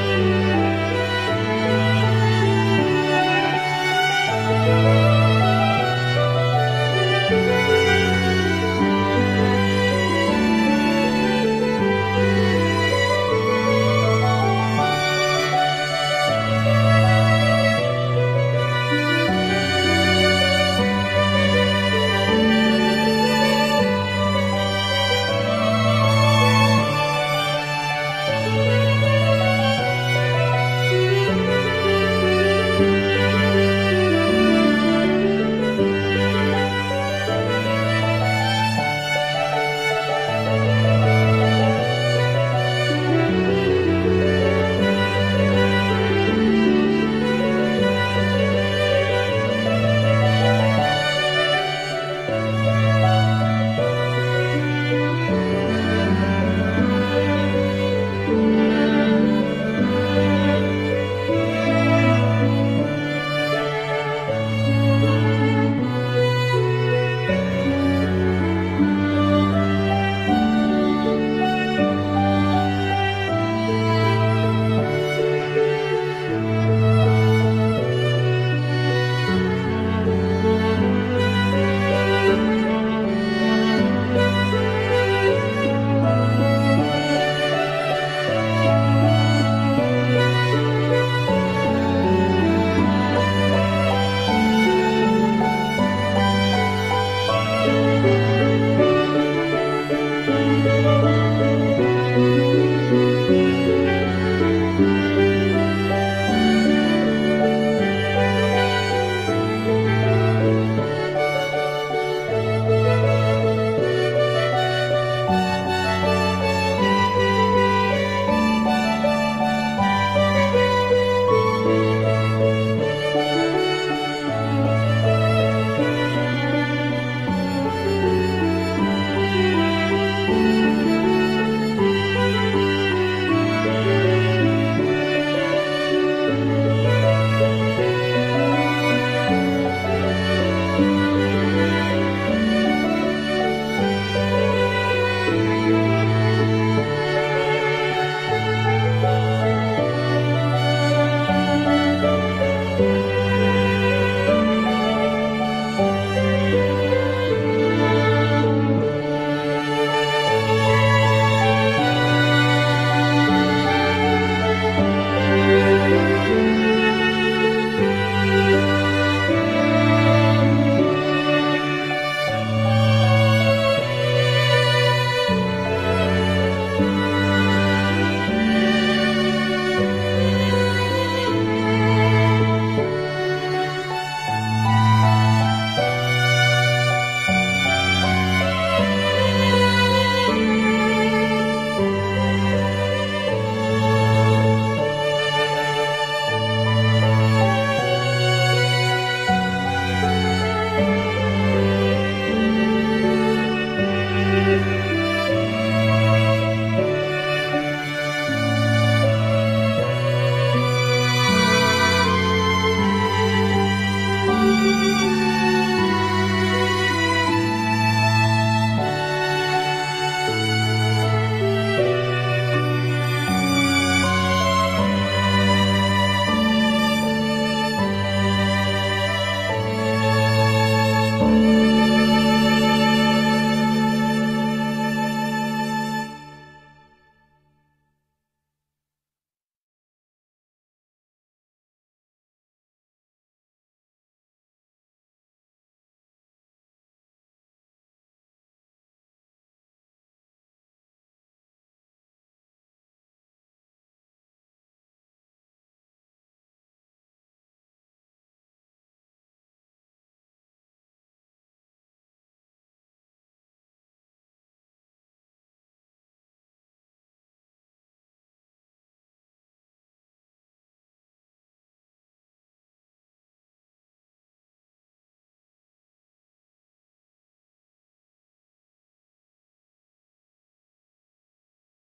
Música